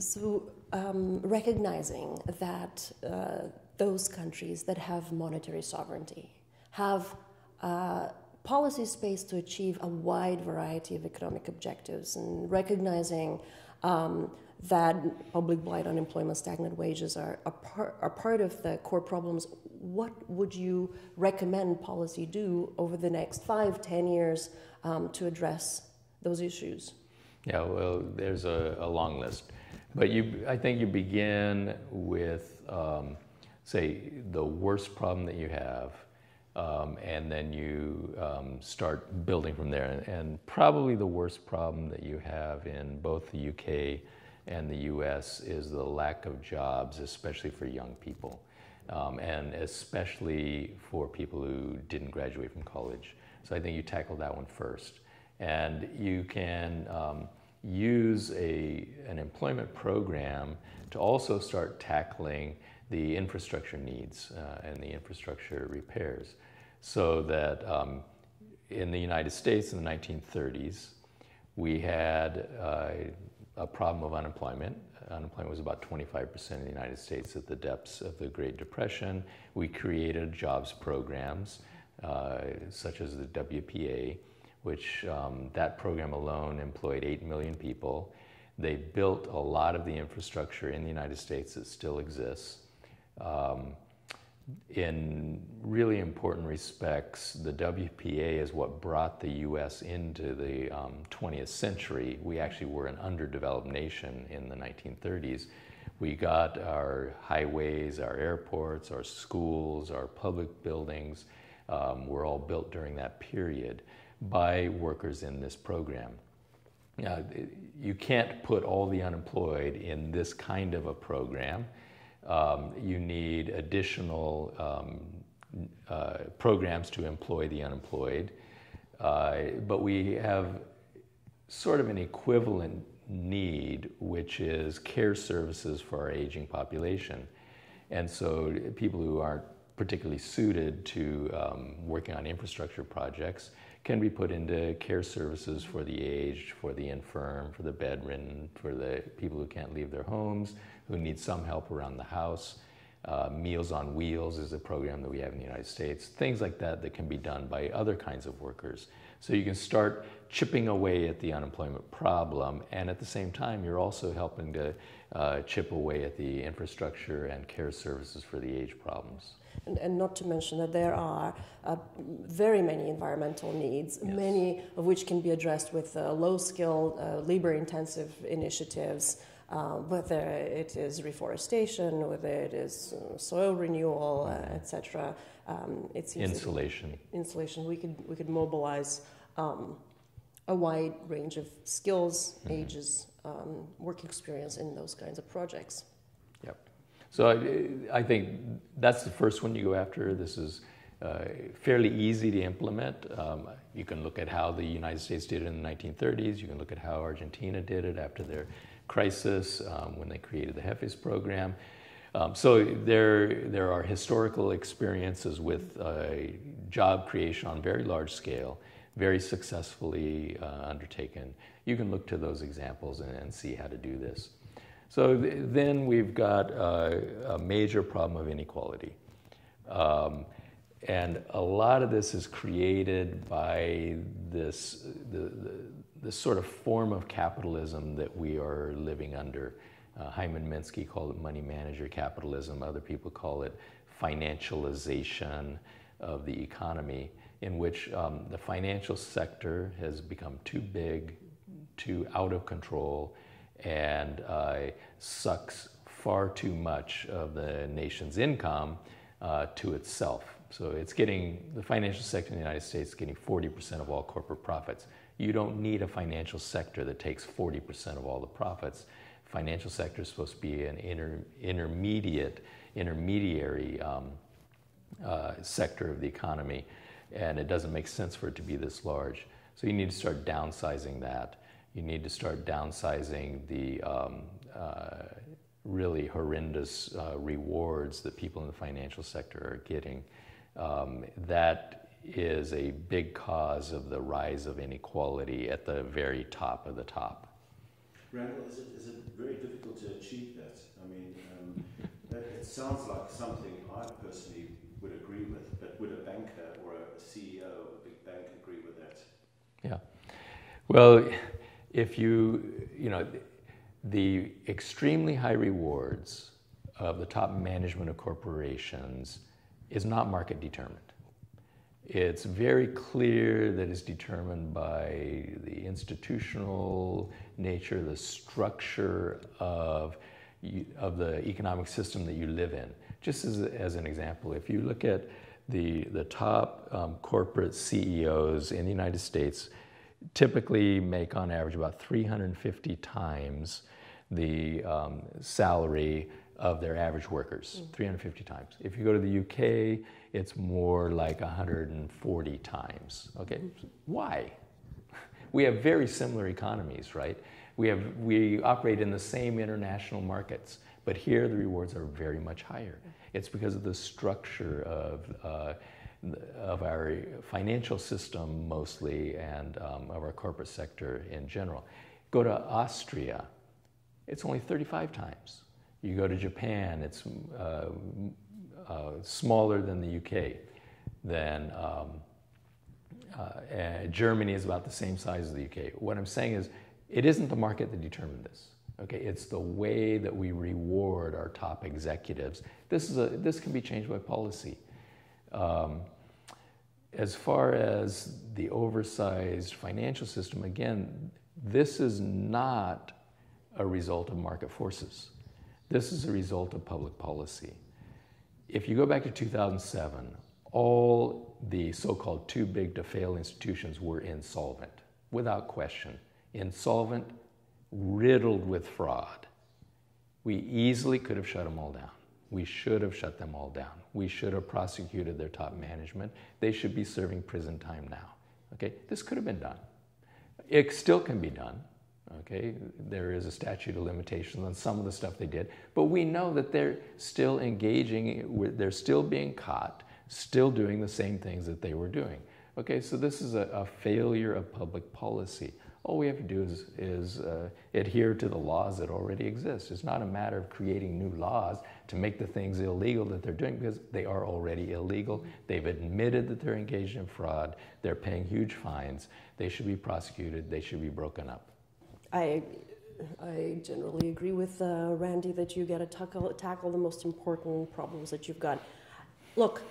so um, recognizing that uh, those countries that have monetary sovereignty have uh, policy space to achieve a wide variety of economic objectives and recognizing um, that public blight, unemployment, stagnant wages are, are, par- are part of the core problems. What would you recommend policy do over the next five, ten years um, to address those issues? Yeah, well, there's a, a, long list. But you, I think you begin with, um, say, the worst problem that you have, um, and then you um, start building from there. And, and, probably the worst problem that you have in both the UK and the US is the lack of jobs, especially for young people, um, and especially for people who didn't graduate from college. So I think you tackle that one first. And you can um, use a, an employment program to also start tackling the infrastructure needs uh, and the infrastructure repairs. So that um, in the United States in the 1930s, we had uh, a problem of unemployment. Unemployment was about 25% in the United States at the depths of the Great Depression. We created jobs programs uh, such as the WPA, which um, that program alone employed 8 million people. They built a lot of the infrastructure in the United States that still exists. Um, in really important respects, the WPA is what brought the US into the um, 20th century. We actually were an underdeveloped nation in the 1930s. We got our highways, our airports, our schools, our public buildings um, were all built during that period by workers in this program. Now, you can't put all the unemployed in this kind of a program um, you need additional um, uh, programs to employ the unemployed. Uh, but we have sort of an equivalent need, which is care services for our aging population. And so people who aren't particularly suited to um, working on infrastructure projects can be put into care services for the aged, for the infirm, for the bedridden, for the people who can't leave their homes, who need some help around the house. Uh, Meals on Wheels is a program that we have in the United States. Things like that that can be done by other kinds of workers. So you can start chipping away at the unemployment problem, and at the same time, you're also helping to uh, chip away at the infrastructure and care services for the age problems. And, and not to mention that there are uh, very many environmental needs, yes. many of which can be addressed with uh, low skilled, uh, labor intensive initiatives. Uh, whether it is reforestation, whether it is uh, soil renewal, uh, etc. Um, it's insulation. Insulation. We could we could mobilize um, a wide range of skills, mm-hmm. ages, um, work experience in those kinds of projects. Yep. So I, I think that's the first one you go after. This is. Uh, fairly easy to implement. Um, you can look at how the United States did it in the 1930s. You can look at how Argentina did it after their crisis um, when they created the Jefes program. Um, so there, there are historical experiences with uh, job creation on very large scale, very successfully uh, undertaken. You can look to those examples and, and see how to do this. So th- then we've got uh, a major problem of inequality. Um, and a lot of this is created by this, the, the, sort of form of capitalism that we are living under. Uh, Hyman Minsky called it money manager capitalism. Other people call it financialization of the economy, in which um, the financial sector has become too big, too out of control, and uh, sucks far too much of the nation's income uh, to itself. So it's getting, the financial sector in the United States is getting 40% of all corporate profits. You don't need a financial sector that takes 40% of all the profits. Financial sector is supposed to be an inter, intermediate, intermediary um, uh, sector of the economy, and it doesn't make sense for it to be this large. So you need to start downsizing that. You need to start downsizing the um, uh, really horrendous uh, rewards that people in the financial sector are getting. Um, that is a big cause of the rise of inequality at the very top of the top. Randall, is it, is it very difficult to achieve that? I mean, um, it sounds like something I personally would agree with, but would a banker or a CEO of a big bank agree with that? Yeah. Well, if you, you know, the extremely high rewards of the top management of corporations is not market determined. It's very clear that it's determined by the institutional nature, the structure of, of the economic system that you live in. Just as, as an example, if you look at the, the top um, corporate CEOs in the United States, typically make on average about 350 times the um, salary of their average workers, mm. 350 times. If you go to the UK, it's more like 140 times. Okay, mm. why? We have very similar economies, right? We, have, we operate in the same international markets, but here the rewards are very much higher. It's because of the structure of, uh, of our financial system mostly and um, of our corporate sector in general. Go to Austria, it's only 35 times. You go to Japan, it's uh, uh, smaller than the UK. Then um, uh, Germany is about the same size as the UK. What I'm saying is, it isn't the market that determined this. Okay, it's the way that we reward our top executives. This is a this can be changed by policy. Um, as far as the oversized financial system, again, this is not a result of market forces. This is a result of public policy. If you go back to 2007, all the so called too big to fail institutions were insolvent, without question. Insolvent, riddled with fraud. We easily could have shut them all down. We should have shut them all down. We should have prosecuted their top management. They should be serving prison time now. Okay, this could have been done. It still can be done. Okay, there is a statute of limitations on some of the stuff they did, but we know that they're still engaging, they're still being caught, still doing the same things that they were doing. Okay, so this is a, a failure of public policy. All we have to do is, is uh, adhere to the laws that already exist. It's not a matter of creating new laws to make the things illegal that they're doing because they are already illegal. They've admitted that they're engaged in fraud. They're paying huge fines. They should be prosecuted. They should be broken up. I, I generally agree with uh, Randy that you got to tackle, tackle the most important problems that you've got. Look,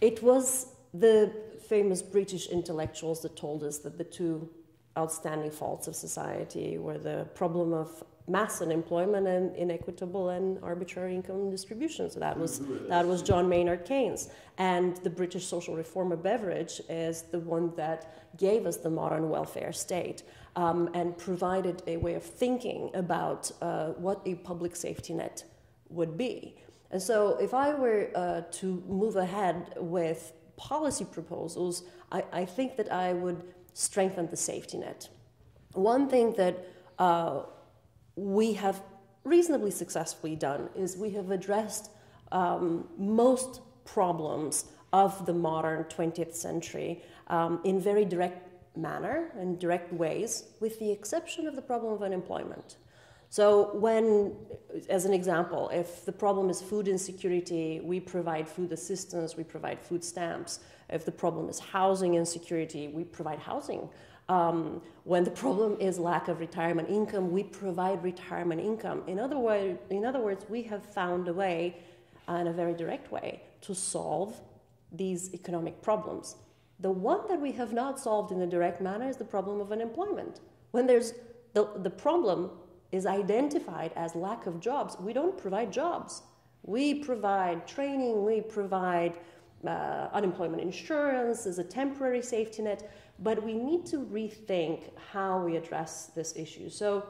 it was the famous British intellectuals that told us that the two outstanding faults of society were the problem of mass unemployment and inequitable and arbitrary income distribution. So that was that was John Maynard Keynes, and the British social reformer Beveridge is the one that gave us the modern welfare state um, and provided a way of thinking about uh, what a public safety net would be. And so, if I were uh, to move ahead with policy proposals, I, I, think that I would strengthen the safety net. One thing that uh, we have reasonably successfully done is we have addressed um, most problems of the modern 20th century um, in very direct manner and direct ways, with the exception of the problem of unemployment. So, when, as an example, if the problem is food insecurity, we provide food assistance, we provide food stamps. If the problem is housing insecurity, we provide housing. Um, when the problem is lack of retirement income, we provide retirement income. In other, way, in other words, we have found a way, uh, in a very direct way, to solve these economic problems. The one that we have not solved in a direct manner is the problem of unemployment. When there's the, the problem is identified as lack of jobs, we don't provide jobs. We provide training, we provide uh, unemployment insurance as a temporary safety net, but we need to rethink how we address this issue. So,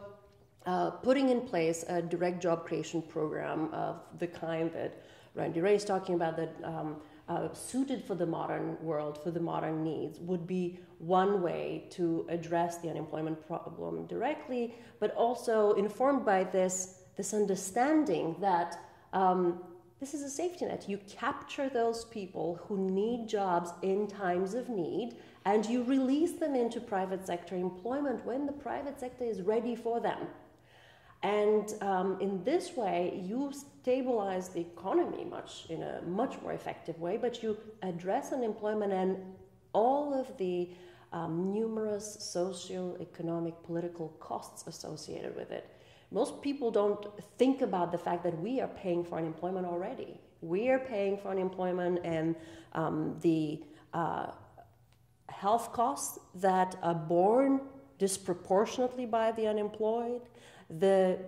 uh, putting in place a direct job creation program of the kind that Randy Wray is talking about, that um, uh, suited for the modern world, for the modern needs, would be one way to address the unemployment problem directly, but also informed by this, this understanding that um, this is a safety net. You capture those people who need jobs in times of need and you release them into private sector employment when the private sector is ready for them. And um, in this way, you stabilize the economy much in a much more effective way, but you address unemployment and all of the um, numerous social, economic, political costs associated with it. Most people don't think about the fact that we are paying for unemployment already. We are paying for unemployment and um, the uh, health costs that are borne disproportionately by the unemployed, the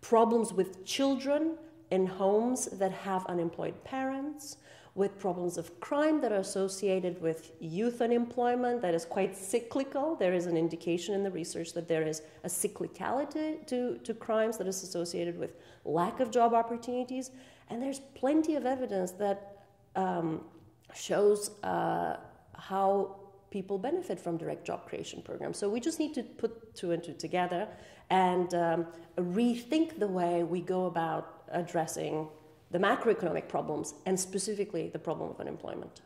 problems with children in homes that have unemployed parents, with problems of crime that are associated with youth unemployment that is quite cyclical. There is an indication in the research that there is a cyclicality to, to crimes that is associated with lack of job opportunities. And there's plenty of evidence that um, shows uh, how people benefit from direct job creation programs. So we just need to put two and two together and um, rethink the way we go about addressing the macroeconomic problems and specifically the problem of unemployment.